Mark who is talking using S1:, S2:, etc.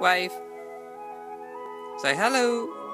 S1: Wave. Say hello.